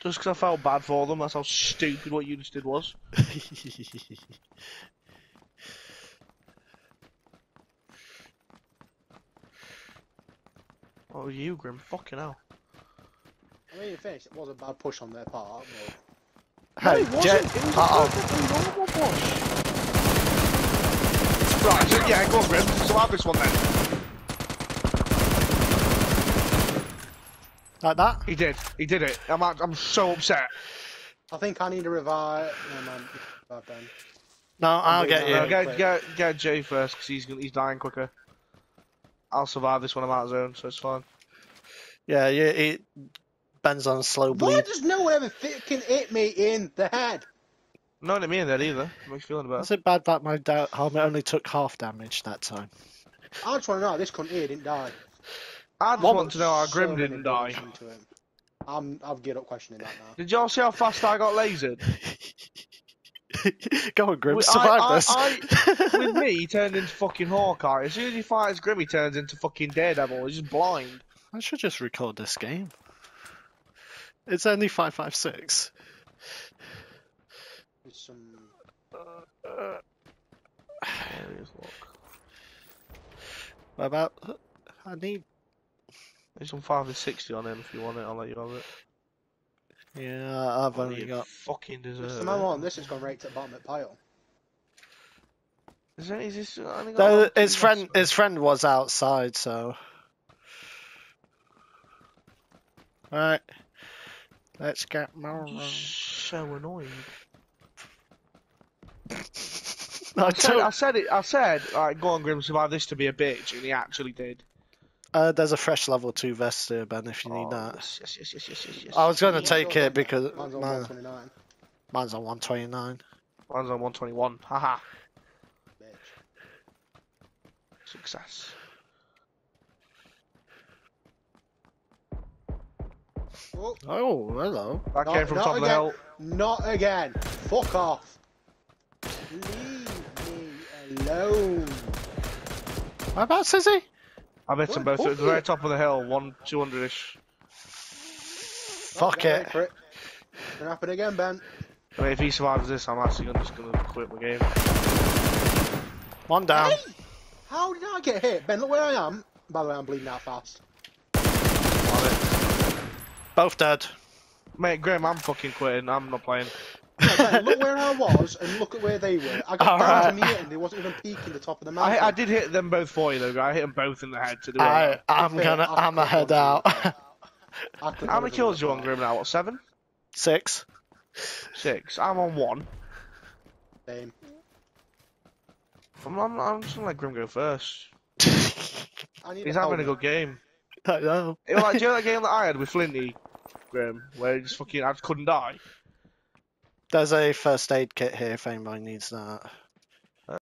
Just because I felt bad for them. That's how stupid what you just did was. Oh, you, Grim. Fucking hell. I mean, in fairness, it was a bad push on their part. But... Hey, it wasn't. Jet. It was a Uh-oh. push. Right, so, yeah, go on, Grim. So have this one then. Like that? He did. He did it. I'm, I'm so upset. I think I need a revive. No, man. Revive Ben. No, I'll wait, get you. Yeah. get, get, get Jay first, because he's, he's dying quicker. I'll survive this one. I'm out of zone, so it's fine. Yeah, yeah it, Ben's on a slow Why does no one ever fucking hit me in the head? Not at me in that either. Makes you feeling better. Was it bad that my helmet oh, only took half damage that time? I just want to know this cunt here didn't die. I just What want to know how Grim many didn't die. bullets into him. I'm, I've given up questioning that now. Did y'all see how fast I got lasered? Go on, Grim, We- survive I- this. I- With me, he turned into fucking Hawkeye. As soon as he fights Grim, he turns into fucking Daredevil. He's just blind. I should just record this game. It's only 556. With some... What about. I need. There's some 5 and 60 on him if you want it, I'll let you have it. Yeah, I've only got. fucking deserve It's it. the man on this has gone right to the bottom of the pile. Is there, is this, I only got No, his friend, left. his friend was outside, so. Right. Let's get more. He's so annoying. I I said, I said it. I said, like, go on, Grim, survive this to be a bitch, and he actually did. Uh, there's a fresh level 2 vest here, Ben, if you need Oh, that. Yes, yes, yes, yes, yes, yes, yes. I was going to take it because Mine's on 129. mine's on 129. Mine's on 121. Haha. Bitch. Success. Oh, Oh, hello. That Not- came from not top of the again. hill. not again. Fuck off. Leave me alone. Whereabouts is he? I've hit them both. At the very top of the hill, one 200 ish. Fuck it. for it. Gonna happen again, Ben. I mean, if he survives this, I'm actually gonna, just going to quit my game. One down. Hey! How did I get hit? Ben, look where I am. By the way, I'm bleeding out fast. Both dead. Mate, Graham, I'm fucking quitting. I'm not playing. No, ben, look where I was and look at where they were. I got down Alright. to me and they wasn't even peeking the top of the mountain. I, I did hit them both for you, though. I hit them both in the head to do it. I, I'm Fair, gonna, I I'm a head out. I could've How gone many to kills you on. Grim, now? What, seven? Six. Six. I'm on one. Same. I'm, I'm, I'm just gonna let Grim go first. I need He's a having a good game. I know. It was like, do you know that game that I had with Flinty, Grim, where he just fucking, I just couldn't die? There's a first aid kit here if anybody needs that.